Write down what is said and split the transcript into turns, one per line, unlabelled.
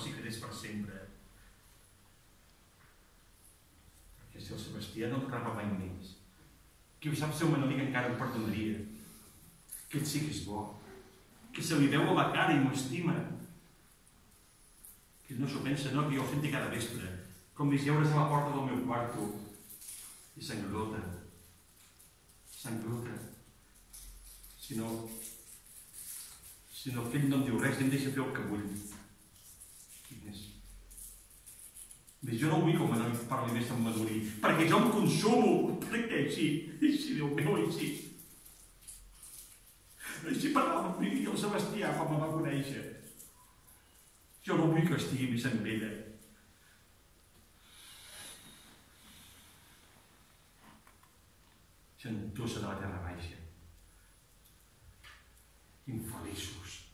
negoci que és per sempre. Perquè si el Sebastià no tornava mai més, qui ho sap si el Manolic encara em perdonaria. Que ell sí que és bo, que se li veu a la cara i m'ho estima. Que no s'ho pensa, no, que jo ho senti cada vespre, com li lleures a la porta del meu quarto i s'engrota, s'engrota. Si no, si no el fill no em diu res, em deixa fer el que vull. Més jo no vull que Manoli parli més amb Maduri, perquè jo em consumo, perquè així, així, Déu meu, així. Així parlava amb mi i el Sebastià quan me va conèixer. Jo no vull que estigui més amb ella. Gentosa de la terra baixa. Infeliços.